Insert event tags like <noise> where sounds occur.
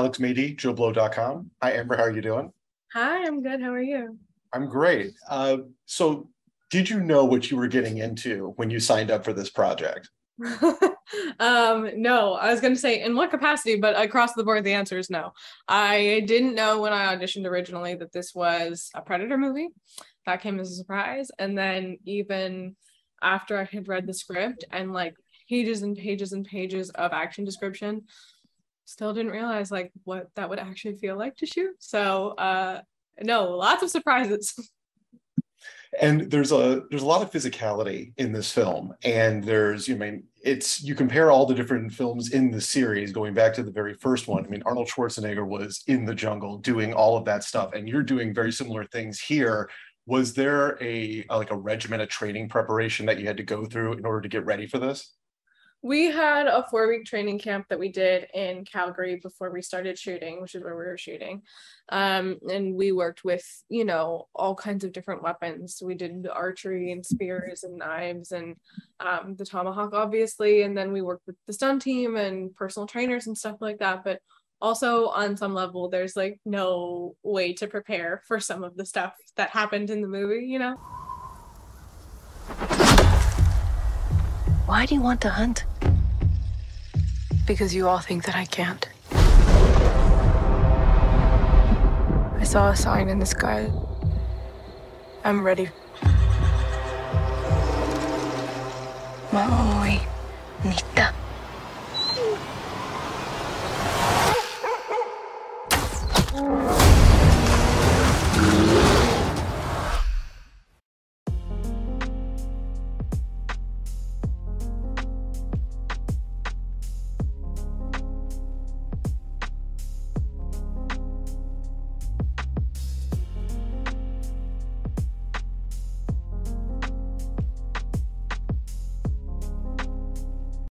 Alex Maidy, JoBlo.com. Hi, Amber. How are you doing? Hi, I'm good. How are you? I'm great. Uh, so, did you know what you were getting into when you signed up for this project? <laughs> um, no, I was going to say in what capacity, but across the board, the answer is no. I didn't know when I auditioned originally that this was a Predator movie. That came as a surprise. And then, even after I had read the script and like pages and pages and pages of action description, still didn't realize like what that would actually feel like to shoot. So, uh, no, lots of surprises. <laughs> and there's a there's a lot of physicality in this film. And there's you mean it's you compare all the different films in the series going back to the very first one. I mean arnold schwarzenegger was in the jungle doing all of that stuff. And you're doing very similar things here. Was there a, a like a regimen of training preparation that you had to go through in order to get ready for this we had a four week training camp that we did in Calgary before we started shooting, which is where we were shooting. Um, and we worked with, you know, all kinds of different weapons. We did archery and spears and knives and um, the tomahawk, obviously. And then we worked with the stunt team and personal trainers and stuff like that. But also, on some level, there's like no way to prepare for some of the stuff that happened in the movie, you know? Why do you want to hunt? because you all think that I can't. I saw a sign in the sky. I'm ready. Maui Nita. Oh.